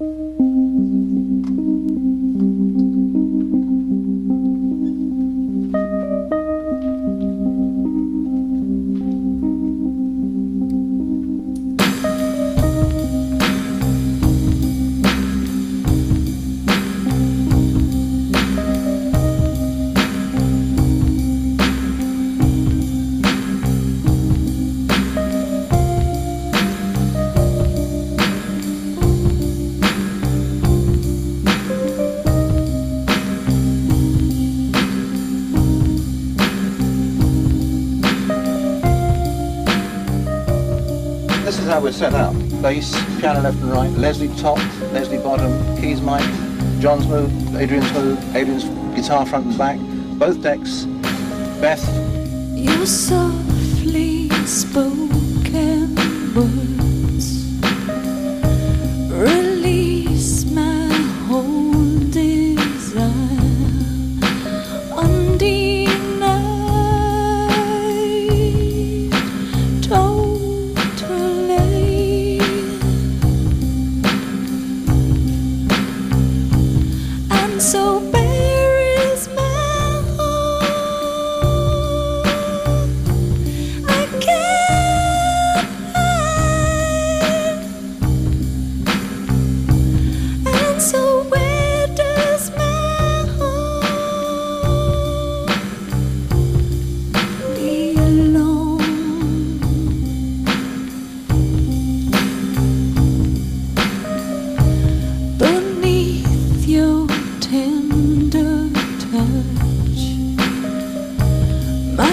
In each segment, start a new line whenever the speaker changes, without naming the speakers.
This is how we're set up. Bass, piano left and right, Leslie top, Leslie bottom, keys mic, John's move, Adrian's move, Adrian's guitar front and back, both decks, Beth,
Your softly spoken words so bare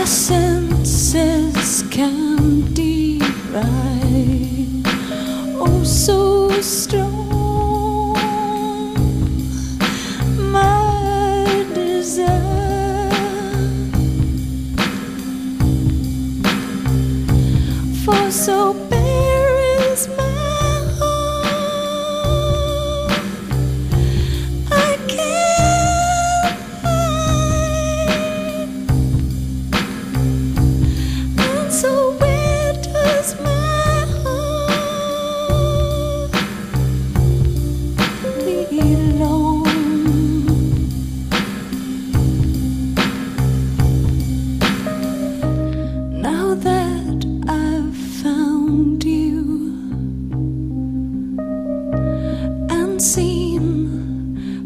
My senses can. Oh, so strong. My desire for so bare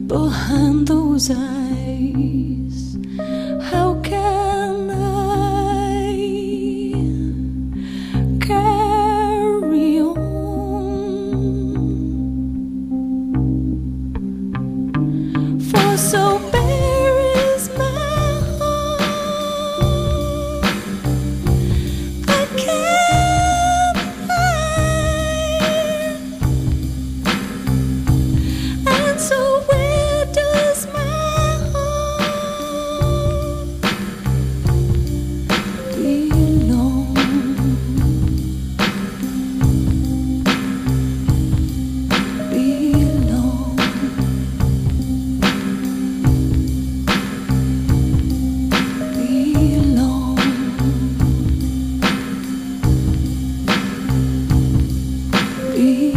behind those eyes, how can I carry on? For so bad. free.